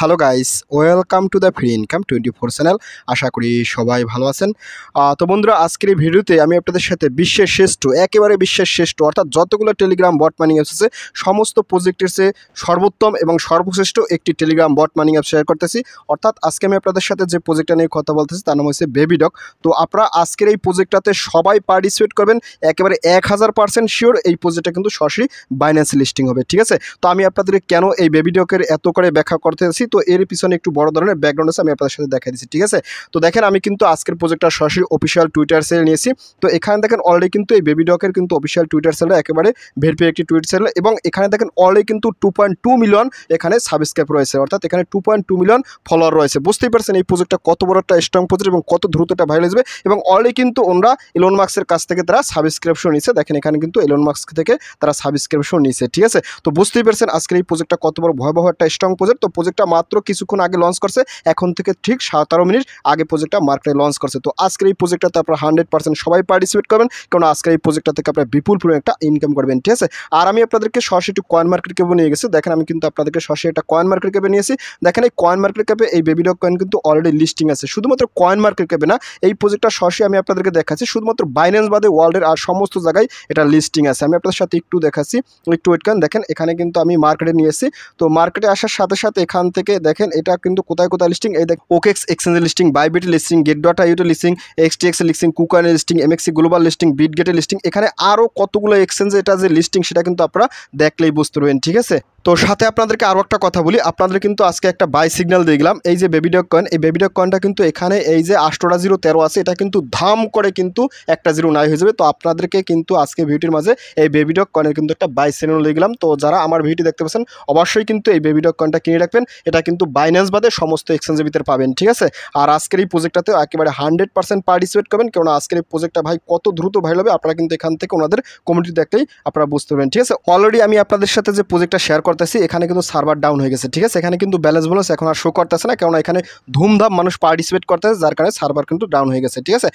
Hello guys, welcome to the free income twenty four channel. আশা করি সবাই ভালো আছেন। তো বন্ধুরা, আজকের এই ভিডিওতে আমি আপনাদের সাথে বিশ্বের শ্রেষ্ঠ, একেবারে বিশ্বের শ্রেষ্ঠ, অর্থাৎ যতগুলো টেলিগ্রাম বট মানিং অ্যাপস আছে, সমস্ত প্রজেক্টের চেয়ে সর্বোত্তম এবং সর্বশ্রেষ্ঠ একটি Telegram bot mining app share করতেছি। অর্থাৎ আজকে আমি আপনাদের সাথে যে প্রজেক্টটা নিয়ে কথা বলতেছি, তার নাম হচ্ছে বেবিডক তো আপনারা আজকের এই প্রজেক্টটাতে সবাই পার্টিসিপেট করবেন, একেবারে এক হাজার পার্সেন্ট শিওর এই প্রজেক্টটা কিন্তু সরাসরি বাইন্যান্স লিস্টিং হবে, ঠিক আছে? তো আমি আপনাদের কেন এই বেবিডকের এত করে ব্যাখ্যা করতেছি তো এর পিছনে একটু বড় ধরনের ব্যাকগ্রাউন্ড আছে, আমি আপনাদের সাথে দেখা দিচ্ছি, ঠিক আছে? তো দেখেন, আমি কিন্তু আজকের প্রজেক্টটা সরাসরি অফিসিয়াল টুইটার সেল নিয়েছি। তো এখানে দেখেন অলরেডি কিন্তু এই বেবি ডকের কিন্তু অফিসিয়াল টুইটার সেল একেবারে ভেরিফাই একটি টুইট সেল এবং এখানে দেখেন অলরেডি কিন্তু টু মিলিয়ন এখানে সাবস্ক্রাইব রয়েছে। অর্থাৎ এখানে টু মিলিয়ন ফলোয়ার রয়েছে। বুঝতেই পারছেন এই প্রজেক্টটা কত বড় একটা স্ট্রং প্রজেক্ট এবং কত দ্রুত এটা ভাইরাল আসবে এবং অলরেডি কিন্তু ওনরা এলন মার্কসের কাছ থেকে তারা সাবস্ক্রিপশন নিচ্ছে দেখেন, এখানে কিন্তু এলন মার্কস থেকে তারা সাবস্ক্রিপশন নিচ্ছে ঠিক আছে? তো বুঝতেই পারছেন আজকের এই প্রজেক্টটা কত বড় ভয়াবহ একটা স্ট্রং প্রজেক্ট তো প্রজেক্টটা মাত্র কিছুক্ষণ আগে লঞ্চ করছে। এখন থেকে ঠিক সতেরো মিনিট আগে প্রজেক্টটা মার্কেটে লঞ্চ করছে। তো আজকের এই প্রজেক্টটাতে আপনারা হান্ড্রেড পার্সেন্ট সবাই পার্টিসিপেট করবেন। কারণ আজকের এই প্রজেক্টটা থেকে আপনারা বিপুল পরিমাণ একটা ইনকাম করবেন, ঠিক আছে? আর আমি আপনাদেরকে সরাসরি একটু কয়েন মার্কেট ক্যাপে নিয়ে গেছি। দেখেন আমি কিন্তু আপনাদেরকে সরাসরি একটা কয়েন মার্কেট ক্যাপে নিয়েছি দেখেন এই কয়েন মার্কেট ক্যাপে এই বেবি ডক কয়েন কিন্তু অলরেডি লিস্টিং আছে। শুধুমাত্র কয়েন মার্কেট ক্যাপে না, এই প্রজেক্টটা সরাসরি আমি আপনাদেরকে দেখাচ্ছি। শুধুমাত্র বাইন্যান্স বাদে ওয়ার্ল্ডের আর সমস্ত জায়গায় এটা লিস্টিং আছে। আমি আপনাদের সাথে একটু দেখাচ্ছি। একটু ওয়েট করেন। দেখেন এখানে কিন্তু আমি মার্কেটে নিয়ে এসেছি। তো মার্কেটে আসার সাথে সাথে এখান থেকে দেখেন এটা কিন্তু কোথায় কোথায় লিস্টিং এই দেখ ওকেক্স এক্সচেঞ্জের listing Bybit listing gate dot IUT listing এক্সটিএক্স listing কুকানের listing MEXC global listing bit গেটের লিস্টিং এখানে আরও কতগুলো এক্সচেঞ্জ এটা যে লিস্টিং সেটা কিন্তু আপনারা দেখলেই বুঝতে পারবেন, ঠিক আছে? তো সাথে আপনাদেরকে আরও একটা কথা বলি। আপনাদের কিন্তু আজকে একটা বাই সিগন্যাল দিয়ে গেলাম। এই যে বেবিডক কয়েন এই বেবিডক কয়েনটা কিন্তু এখানে এই যে আষ্টটা জিরো তেরো আছে, এটা কিন্তু ধাম করে কিন্তু একটা জিরো নাই হয়ে যাবে। তো আপনাদেরকে কিন্তু আজকে ভিডিওর মাঝে এই বেবিডক কয়েনের কিন্তু একটা বাই সিগন্যাল দিয়ে গেলাম। তো যারা আমার ভিডিও দেখতে পাচ্ছেন, অবশ্যই কিন্তু এই বেবিডক কয়েনটা কিনে রাখবেন। এটা কিন্তু বাইন্যান্স বাদে সমস্ত এক্সচেঞ্জের ভিতরে পাবেন, ঠিক আছে? আর আজকের এই প্রজেক্টটাতে একেবারে হান্ড্রেড পার্সেন্ট পার্টিসিপেট করবেন। কেননা আজকের এই প্রজেক্টটা ভাই কত দ্রুত ভাইরাল হবে, আপনারা কিন্তু এখান থেকে ওনাদের কমিউনিটি দেখলেই আপনারা বুঝতে পারবেন, ঠিক আছে? অলরেডি আমি আপনাদের সাথে যে প্রজেক্টটা শেয়ার করতেছি, এখানে কিন্তু সার্ভার ডাউন হয়ে গেছে, ঠিক আছে? এখানে কিন্তু ব্যালেন্স ব্যালেন্স এখন আর শো করতেছে না, কেননা এখানে ধুমধাম মানুষ পার্টিসিপেট করতেছে, যার কারণে সার্ভার কিন্তু ডাউন হয়ে গেছে, ঠিক আছে?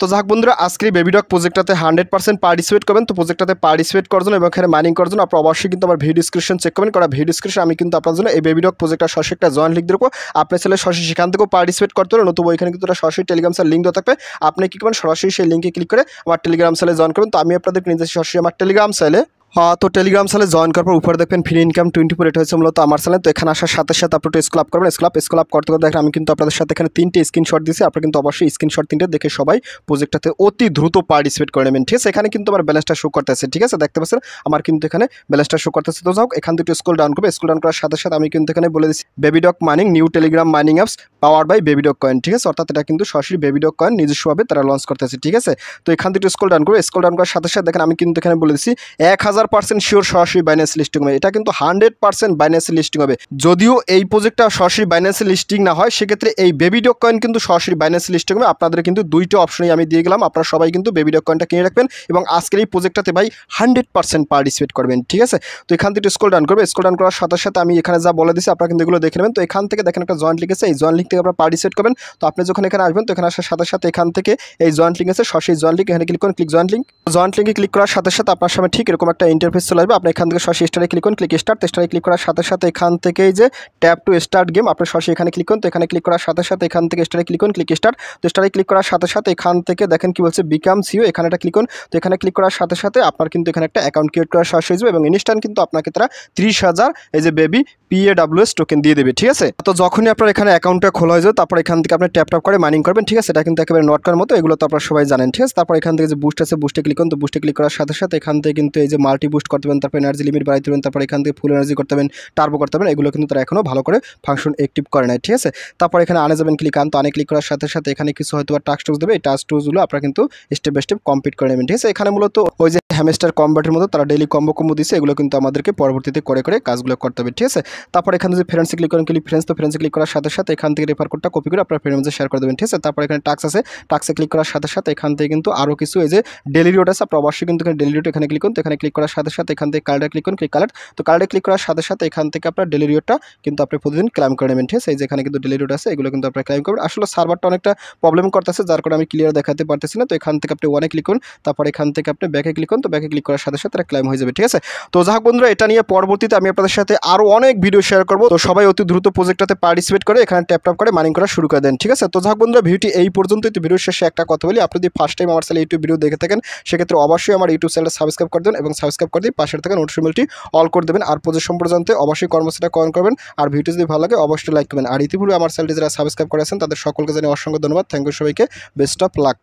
তো যাক বন্ধুরা আজকের বেবিডক প্রজেক্টটাতে হান্ড্রেড পার্সেন্ট পার্টিসিপেট করবেন। তো প্রজেক্টটাতে পার্টিসিপেট করার জন্য এবং এখানে মাইনিং করার জন্য আপনার অবশ্যই কিন্তু আমার ভিডিও ডিসক্রিপশন চেক করবেন, কারণ ভিডিও ডিসক্রিপশন আমি কিন্তু আপনার জন্য এই বেবিডক প্রজেক্টটা সরাসরি একটা জয়েন লিঙ্ক দেবো আপনার ছেলে সরাসরি সেখান থেকেও পার্টিসিপেট করতে পারেন, নতুবা ওইখানে কিন্তু সরাসরি টেলিগ্রাম সেল লিঙ্ক দেওয়া থাকবে। আপনি কি করবেন, সরাসরি সেই লিঙ্কে ক্লিক করে আমার টেলিগ্রাম সেলে জয়েন করবেন। তো আমি আপনাদেরকে নিজে সরাসরি আমার টেলিগ্রাম সেলে তো টেলিগ্রাম সালে জয়েন করার পর উপরে দেখবেন ফ্রি ইনকাম টোয়েন্টি ফোর এটা হচ্ছে মূলত আমার চ্যানেল তো এখানে আসার সাথে সাথে আপনি একটু স্কুল আপ করবেন। স্কুল আপ স্কুল আপ করতে করতে দেখেন আমি কিন্তু আপনাদের সাথে এখানে তিনটে স্ক্রিনশট দিয়েছি। আপনারা কিন্তু অবশ্যই স্ক্রিনশট তিনটে দেখে সবাই প্রজেক্টটাতে অতি দ্রুত পার্টিসিপেট করে নেবেন। ঠিক আছে? এখানে কিন্তু আমার ব্যালেন্সটা শো করতেছে। ঠিক আছে? দেখতে পাচ্ছেন? আমার কিন্তু এখানে ব্যালেন্সটা শো করতেছে। তো যাও এখান থেকে স্কুল ডাউন করবে। স্কুল ডাউন করার সাথে সাথে আমি কিন্তু এখানে বলে দিচ্ছি baby doge mining new Telegram mining apps power by baby doge coin ঠিক আছে? অর্থাৎ এটা কিন্তু সরাসরি বেবিডক কয়েন নিজস্বভাবে তারা লঞ্চ করতেছে। ঠিক আছে? তো এখান থেকে স্কুল ডাউন করবে। স্কুল ডাউন করার সাথে সাথে দেখেন আমি কিন্তু এখানে বলে দিচ্ছি এক হাজার পার্সেন্ট শিওর সরাসরি বাইন্যান্স লিস্টিং হবে। এটা কিন্তু হান্ড্রেড পার্সেন্ট বাইন্যান্স লিস্টিং হবে। যদিও এই প্রজেক্টটা সরাসরি বাইন্যান্স লিস্টিং না হয়, সেক্ষেত্রে এই বেবিডক কয়েন কিন্তু সরাসরি বাইন্যান্স লিস্টিং হবে। আপনাদের কিন্তু দুইটা অপশনই আমি দিয়ে গেলাম। আপনারা সবাই কিন্তু বেবিডক কয়েনটা কিনে রাখবেন এবং আজকের এই প্রজেক্টটাতে ভাই হান্ড্রেড পার্সেন্ট পার্টিসিপেট করবেন, ঠিক আছে? তো এখান থেকে স্কুল ডান করবে। স্কুল ডান করার সাথে সাথে আমি এখানে যা বলে দিচ্ছি আপনারা কিন্তু এগুলো দেখে নেবেন। তো এখান থেকে দেখেন একটা জয়েন্ট লিঙ্ক আছে এই জয়েন্ট লিঙ্ক থেকে আপনারা পার্টিসিপেট করবেন। তো আপনি যখন এখানে আসবেন, তো এখানে আসার সাথে সাথে এখান থেকে এই জয়েন্ট লিঙ্ক আছে সরাসরি জয়েন্ট লিঙ্ক এখানে ক্লিক করুন ক্লিক জয়েন্ট লিঙ্ক জয়েন্ট লিঙ্কে ক্লিক করার সাথে সাথে আপনার সামনে ঠিক এরকম একটা ইন্টারফেস চলে আসবে। আপনি এখান থেকে সরাসরি স্টারে ক্লিক করুন। ক্লিক স্টার্ট স্টারে ক্লিক করার সাথে সাথে এখান থেকে এই যে ট্যাপ টু স্টার্ট গেম আপনি সরাসরি এখানে ক্লিক করুন। তো এখানে ক্লিক করার সাথে সাথে এখান থেকে স্টারে ক্লিক করুন। ক্লিক স্টার্ট তো স্টারে ক্লিক করার সাথে সাথে এখান থেকে দেখেন কি বলছে বিকাম সিও এখানে একটা ক্লিক করুন। তো এখানে ক্লিক করার সাথে সাথে আপনার কিন্তু এখানে একটা অ্যাকাউন্ট ক্রিয়েট করা সরাসরি হয়ে যাবে এবং ইনস্ট্যান্ট কিন্তু আপনাকে তারা ত্রিশ হাজার এই যে বেবি পিএডাব্লিউএস টোকেন দিয়ে দেবে, ঠিক আছে? তো যখনই আপনার এখানে অ্যাকাউন্টটা খোলা হয়ে যাবে, তারপর এখান থেকে আপনি ট্যাপ ট্যাপ করে মাইনিং করবেন, ঠিক আছে? এটা কিন্তু একেবারে নট করার মতো, এগুলো তো আপনারা সবাই জানেন, ঠিক আছে? তারপর এখান থেকে যে বুস্ট আছে বুস্টে ক্লিক করুন। তো বুস্টে ক্লিক করার সাথে সাথে এখান থেকে কিন্তু এই যে মাল্টি বুস্ট করতে পারেন, তারপর এনার্জি লিমিট বাড়াইতে দেবেন তারপর এখান থেকে ফুল এনার্জি করতে পারেন টার্বো করতে পারেন, এগুলো কিন্তু তারা এখনও ভালো করে ফাংশন অ্যাক্টিভ করে নেয় ঠিক আছে? তারপর এখানে আনে যাবেন ক্লিক আন তো আনে ক্লিক করার সাথে সাথে এখানে কিছু হয়তো টাস্ক টুস দেবে, এই টাস্ক টুসগুলো আপনারা কিন্তু স্টেপ বাই স্টেপ কমপ্লিট করে নেবেন, ঠিক আছে? এখানে মূলত ওই যে হ্যামেস্টার কম্বাটের মতো তারা ডেলি কম্বো কম্বো দিচ্ছে এগুলো কিন্তু আমাদেরকে পরবর্তীতে করে করে কাজগুলো করতে হবে, ঠিক আছে? তারপর এখানে যে ফ্রেন্ডসে ক্লিক করেন ক্লিক ফ্রেন্ডস তো ফ্রেন্ডসে ক্লিক করার সাথে সাথে এখান থেকে রেফার কোডটা কপি করে আপনার ফ্রেন্ডসে শেয়ার করে দেবেন, ঠিক আছে? তারপর এখানে টাক্স আছে টাক্সে ক্লিক করার সাথে সাথে এখান থেকে কিন্তু আরও কিছু এই যে ডেলি রোড আছে, আপনার অবশ্যই কিন্তু এখানে ডেলি রোড এখানে ক্লিক করুন, তো এখানে ক্লিক করার সাথে সাথে এখান থেকে কালারে ক্লিক করুন ক্লিক কালার তো কালারে ক্লিক করার সাথে সাথে এখান থেকে আপনার ডেলি রোডটা কিন্তু আপনি প্রতিদিন ক্লাইম করে নেবেন, ঠিক আছে? এই যে এখানে কিন্তু ডেলি রোড আছে, এগুলো কিন্তু আপনার ক্লাইম করবেন। আসলে সার্ভারটা অনেকটা প্রবলেম করতেছে, যার কারণে আমি ক্লিয়ার দেখাতে পারতেছি না, তো এখান থেকে আপনি ওয়ানে ক্লিক করুন, তারপর এখান থেকে আপনি ব্যাকে ক্লিক করুন তো ব্যাকে ক্লিক করার সাথে সাথে তারা ক্লাইম হয়ে যাবে, ঠিক আছে? তো যাই হোক বন্ধুরা, এটা নিয়ে পরবর্তীতে আমি আপনাদের সাথে আরও অনেক ভিডিও শেয়ার করব। তো সবাই অতি দ্রুত প্রজেক্টটাতে পার্টিসিপেট করে এখানে ট্যাপ ট্যাপ করে মাইনিং করা শুরু করে দেন, ঠিক আছে? তো যাই হোক বন্ধুরা, ভিডিওটি এই পর্যন্তই। তো ভিডিওর শেষে একটা কথা বলি। আপনি যদি ফার্স্ট টাইম আমার চ্যানেল ইউটিউব ভিডিও দেখে থাকেন, সেক্ষেত্রে অবশ্যই আমার ইউটিউব চ্যানেল সাবস্ক্রাইব করে দেন এবং সাবস্ক্রাইব করে দিয়ে পাশের থেকে নোটিফিকেশনটি অল করে দেবেন। আর প্রজেক্ট সম্পর্কে জানতে অবশ্যই কর্মসূচিটা কমেন্ট করবেন। আর ভিডিও যদি ভালো লাগে, অবশ্যই লাইক করবেন। আর ইতিপূর্বে আমার চ্যানেলটি যারা সাবস্ক্রাইব করেছেন তাদের সকলকে জানিয়ে অসংখ্য ধন্যবাদ। থ্যাংক ইউ সবাইকে। Best of luck